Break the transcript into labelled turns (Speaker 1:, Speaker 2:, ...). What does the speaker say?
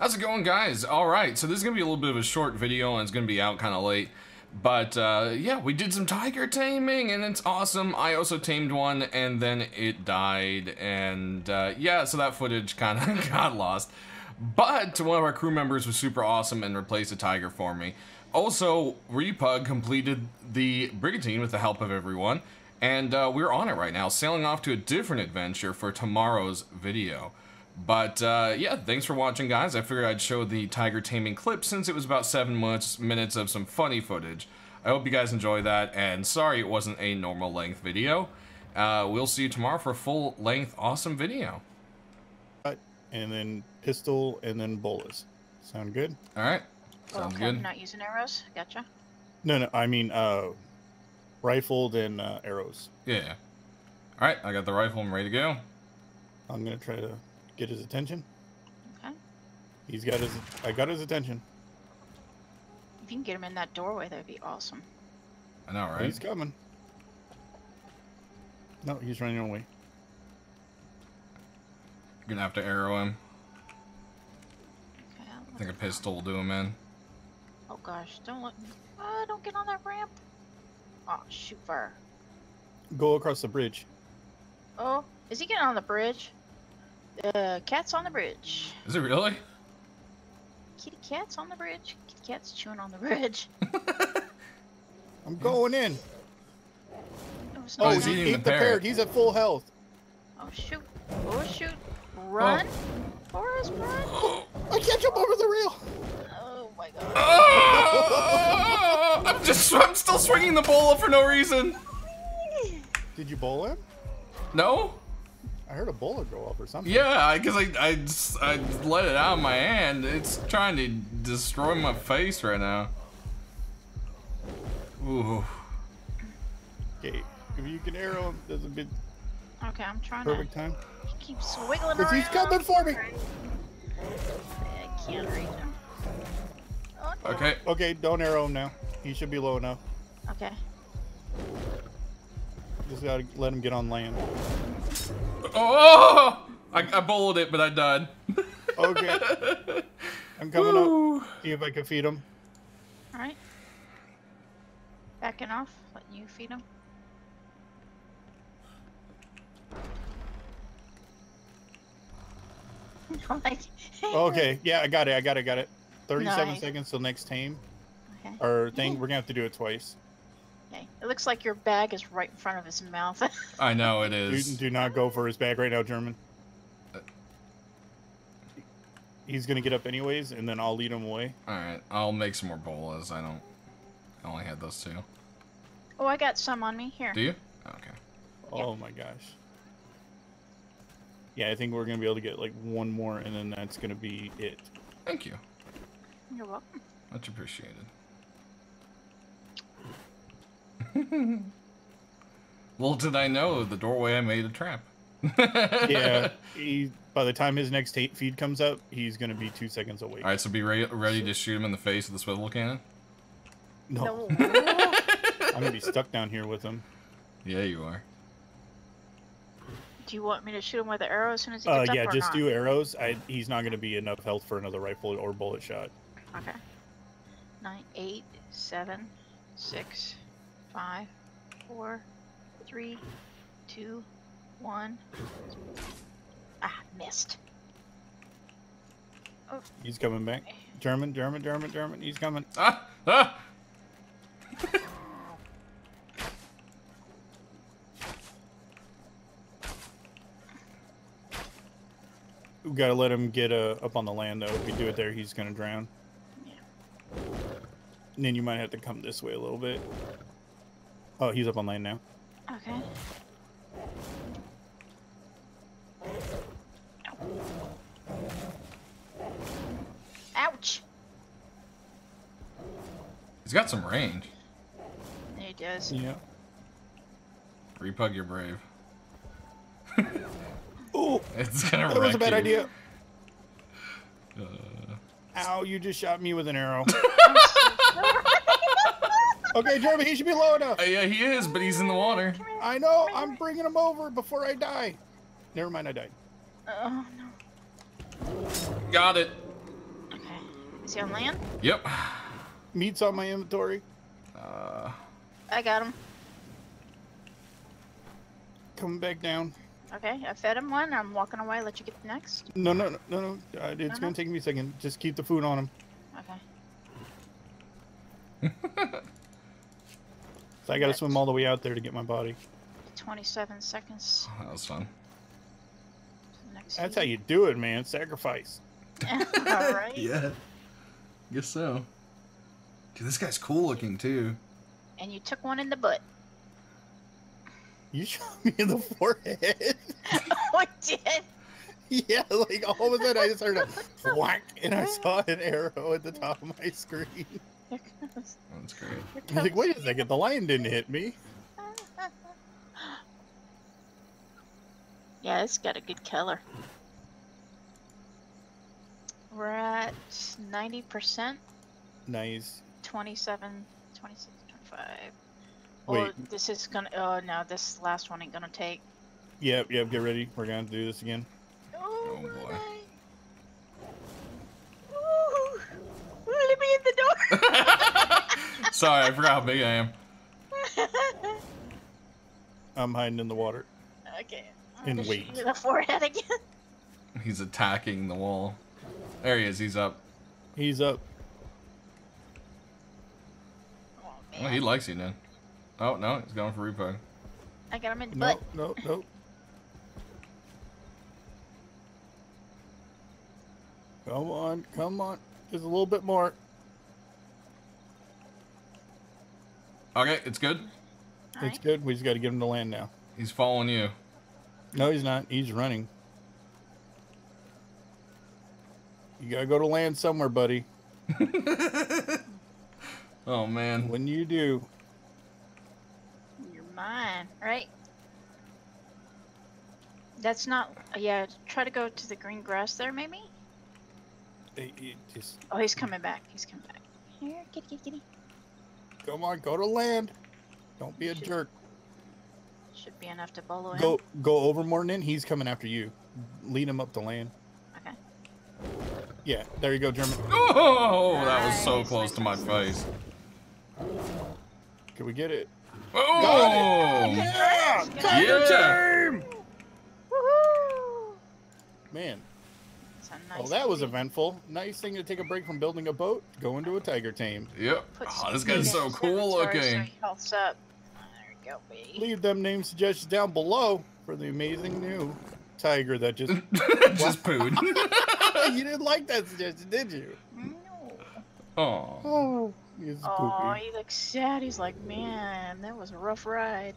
Speaker 1: How's it going, guys? All right, so this is gonna be a little bit of a short video, and it's gonna be out kind of late. But uh, yeah, we did some tiger taming, and it's awesome. I also tamed one, and then it died, and uh, yeah, so that footage kind of got lost. But one of our crew members was super awesome and replaced a tiger for me. Also, Repug completed the Brigantine with the help of everyone, and uh, we're on it right now, sailing off to a different adventure for tomorrow's video. But uh, yeah, thanks for watching, guys. I figured I'd show the tiger taming clip since it was about seven minutes, minutes of some funny footage. I hope you guys enjoy that, and sorry it wasn't a normal length video. Uh, we'll see you tomorrow for a full length, awesome video.
Speaker 2: And then pistol, and then bullets. Sound good?
Speaker 1: All right,
Speaker 3: Oh,
Speaker 1: sounds
Speaker 3: okay,
Speaker 1: good.
Speaker 3: not using arrows. Gotcha.
Speaker 2: No, no, I mean, uh, rifled and uh, arrows.
Speaker 1: Yeah. All right, I got the rifle. I'm ready to go.
Speaker 2: I'm gonna try to get his attention.
Speaker 3: Okay.
Speaker 2: He's got his. I got his attention.
Speaker 3: If you can get him in that doorway, that'd be awesome.
Speaker 1: I know, right?
Speaker 2: He's coming. No, he's running away.
Speaker 1: You're gonna have to arrow him.
Speaker 3: Okay. I'll
Speaker 1: think a pistol will do him in.
Speaker 3: Oh gosh, don't let me. Oh, don't get on that ramp. Oh, shoot fire.
Speaker 2: Go across the bridge.
Speaker 3: Oh, is he getting on the bridge? The cat's on the bridge.
Speaker 1: Is it really?
Speaker 3: Kitty cat's on the bridge. Kitty cat's chewing on the bridge.
Speaker 2: I'm going in.
Speaker 3: It
Speaker 2: Oh,
Speaker 3: not
Speaker 1: he's eating
Speaker 2: ate
Speaker 1: the
Speaker 2: the
Speaker 1: parrot.
Speaker 2: parrot. He's at full health.
Speaker 3: Oh shoot! Oh shoot! Oh. Run, Forrest, run!
Speaker 2: I can't jump over the rail.
Speaker 3: Oh my god!
Speaker 1: Oh! I'm just, I'm still swinging the bola for no reason.
Speaker 2: Did you bowl him?
Speaker 1: No?
Speaker 2: I heard a bullet go off or something.
Speaker 1: Yeah, because I, I, just- I let it out of my hand. It's trying to destroy my face right now. Ooh.
Speaker 2: Okay, if you can arrow him, that's a bit
Speaker 3: Okay, I'm trying
Speaker 2: perfect
Speaker 3: to.
Speaker 2: time.
Speaker 3: He keeps wiggling
Speaker 2: Cause
Speaker 3: around.
Speaker 2: he's coming for me.
Speaker 3: I can't reach him. Oh, no.
Speaker 1: Okay.
Speaker 2: Okay, don't arrow him now. He should be low enough.
Speaker 3: Okay.
Speaker 2: Just gotta let him get on land.
Speaker 1: Oh! I, I bowled it, but I died.
Speaker 2: Okay, I'm coming up. See if I can feed him.
Speaker 3: All right. Backing off. Letting you feed him. like, oh,
Speaker 2: Okay, yeah, I got it. I got it. Got it. 37
Speaker 3: Nice.
Speaker 2: seconds till next tame
Speaker 3: Okay.
Speaker 2: or thing. We're gonna have to do it twice.
Speaker 3: Okay. It looks like your bag is right in front of his mouth.
Speaker 1: I know it is.
Speaker 2: Do, do not go for his bag right now, German. He's gonna get up anyways, and then I'll lead him away.
Speaker 1: Alright, I'll make some more bolas. I don't. I only had those two.
Speaker 3: oh, I got some on me. Here.
Speaker 1: Do you? Okay.
Speaker 3: Yeah.
Speaker 2: Oh my gosh. Yeah, I think we're gonna be able to get like one more, and then that's gonna be it.
Speaker 1: Thank you.
Speaker 3: You're welcome.
Speaker 1: Much appreciated. Little did I know the doorway I made a trap.
Speaker 2: Yeah, he. By the time his next hate feed comes up, he's gonna be two seconds away.
Speaker 1: Alright, so be re- ready to shoot him in the face with the swivel cannon?
Speaker 2: No,
Speaker 3: No.
Speaker 2: I'm gonna be stuck down here with him.
Speaker 1: Yeah, you are.
Speaker 3: Do you want me to shoot him with the arrow as soon as he
Speaker 2: Uh, yeah,
Speaker 3: up or
Speaker 2: just
Speaker 3: not?
Speaker 2: do arrows. I, he's not gonna be enough health for another rifle or bullet shot.
Speaker 3: Okay. Nine, eight, seven, six, five, four, three, two, one. Ah, missed.
Speaker 2: He's coming back. German, German, German, German. He's coming.
Speaker 1: Ah! Ah!
Speaker 2: We gotta let him get uh, up on the land though. If we do it there, he's gonna drown.
Speaker 3: Yeah.
Speaker 2: And then you might have to come this way a little bit. Oh, he's up on land now.
Speaker 3: Okay. Ouch!
Speaker 1: He's got some range.
Speaker 3: He does.
Speaker 2: Yeah.
Speaker 1: Repug, you're brave.
Speaker 2: Oh,
Speaker 1: It's gonna
Speaker 2: that was a bad
Speaker 1: you.
Speaker 2: idea.
Speaker 1: Uh,
Speaker 2: Ow, you just shot me with an arrow. okay, Jeremy, he should be low enough.
Speaker 1: uh, yeah, he is, but he's in the water.
Speaker 2: I know. I'm bringing him over before I die. Never mind, I died.
Speaker 3: Oh no.
Speaker 1: Got it.
Speaker 3: Is he on land?
Speaker 1: Yep.
Speaker 2: Meat's on my inventory.
Speaker 1: Uh,
Speaker 3: I got him.
Speaker 2: Coming back down.
Speaker 3: Okay, I fed him one. I'm walking away. Let you get the next.
Speaker 2: No, no, no, no, no. Uh, it's
Speaker 3: Uh-huh.
Speaker 2: gonna take me a second. Just keep the food on him.
Speaker 3: Okay.
Speaker 2: So I gotta swim all the way out there to get my body.
Speaker 3: 27 seconds.
Speaker 1: that was fun.
Speaker 3: Next
Speaker 2: That's how you do it, man. Sacrifice.
Speaker 3: All right.
Speaker 1: Yeah. Guess so. Dude, this guy's cool looking too.
Speaker 3: And you took one in the butt.
Speaker 2: You shot me in the forehead.
Speaker 3: Oh, I did.
Speaker 2: yeah, like all of a sudden I just heard a whack and I saw an arrow at the top of my screen.
Speaker 3: Here comes-
Speaker 1: That's great.
Speaker 3: here
Speaker 2: I was like,
Speaker 3: comes-
Speaker 2: wait a second, the lion didn't hit me.
Speaker 3: yeah, it's got a good color. We're at 90%,
Speaker 2: Nice.
Speaker 3: 27, 26, 25.
Speaker 2: Wait.
Speaker 3: Oh, this is gonna. Oh no, this last one ain't gonna take.
Speaker 2: Yep, yep, get ready. We're gonna do this again.
Speaker 3: Oh,
Speaker 1: Oh, boy.
Speaker 3: my. Ooh, let me in the
Speaker 1: Sorry, I forgot how big I am.
Speaker 2: I'm hiding in the water.
Speaker 3: okay.
Speaker 2: And
Speaker 3: I'm gonna
Speaker 2: wait.
Speaker 3: you in the forehead again.
Speaker 1: He's attacking the wall. There he is. He's up.
Speaker 2: He's up.
Speaker 3: Oh
Speaker 1: Oh, he likes you, then. Oh no, he's going for Repug.
Speaker 3: I got him in the
Speaker 2: No,
Speaker 3: butt.
Speaker 2: no, no. Come on, come on. Just a little bit more.
Speaker 1: Okay, it's good.
Speaker 2: It's good. We just got to get him to land now.
Speaker 1: He's following you.
Speaker 2: No, he's not. He's running. You gotta go to land somewhere, buddy.
Speaker 1: Oh man.
Speaker 2: When you do,
Speaker 3: You're mine, right? That's not. Yeah, try to go to the green grass there, maybe.
Speaker 2: it, it just
Speaker 3: Oh, he's coming back. He's coming back. Here, kitty, kitty, kitty.
Speaker 2: Come on, go to land. Don't be a
Speaker 3: Should-
Speaker 2: jerk.
Speaker 3: Should be enough to bola him.
Speaker 2: Go, go over Morton. He's coming after you. Lead him up to land.
Speaker 3: Okay.
Speaker 2: Yeah, there you go, German.
Speaker 1: Oh, that was so close
Speaker 3: nice,
Speaker 1: to my face.
Speaker 2: Can we get it?
Speaker 1: Oh!
Speaker 2: Yeah,
Speaker 1: Yeah!
Speaker 2: team!
Speaker 3: Woohoo!
Speaker 2: Man,
Speaker 3: It's a
Speaker 2: well, that was eventful. Nice thing to take a break from building a boat. Go into a tiger tame.
Speaker 1: Yep. Oh, this guy's so cool
Speaker 3: inventory So
Speaker 1: looking.
Speaker 3: up. There you go, baby.
Speaker 2: Leave them name suggestions down below for the amazing new tiger that just.
Speaker 1: Just pooed.
Speaker 2: you didn't like that suggestion, did you?
Speaker 3: No.
Speaker 1: Oh.
Speaker 2: Oh, he's
Speaker 3: Oh,
Speaker 2: poopy.
Speaker 3: he looks sad. He's like, man, that was a rough ride.